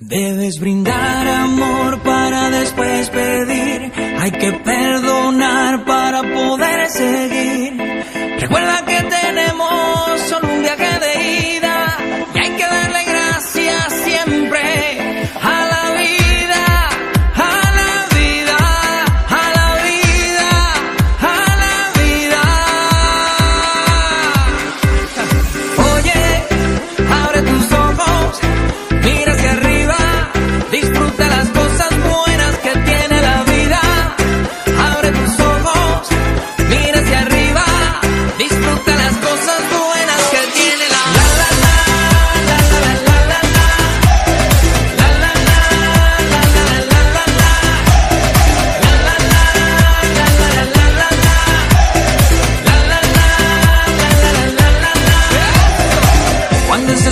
Debes brindar amor para después pedir. Hay que perdonar para poder seguir.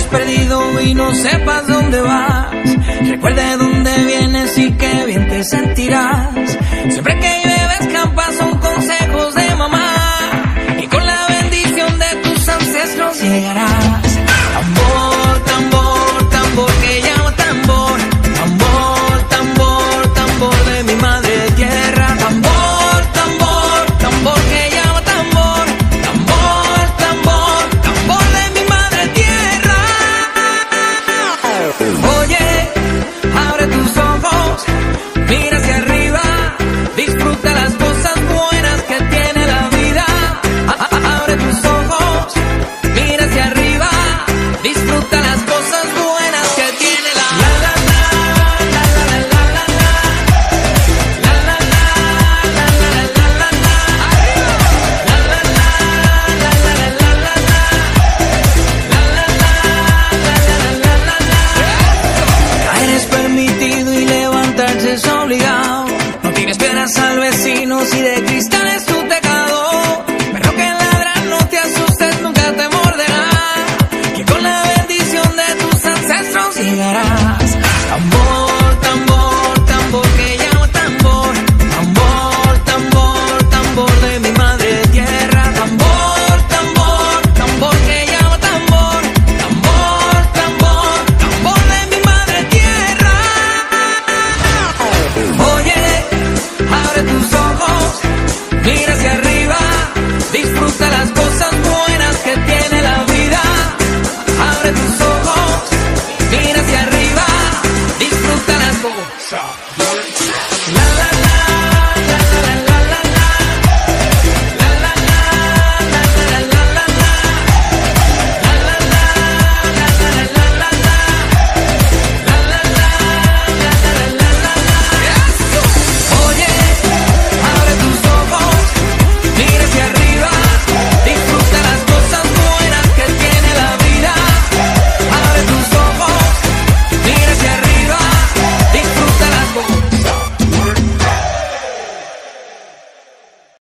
perdido y no sepas dónde vas, recuerde dónde vienes y qué bien de cristal.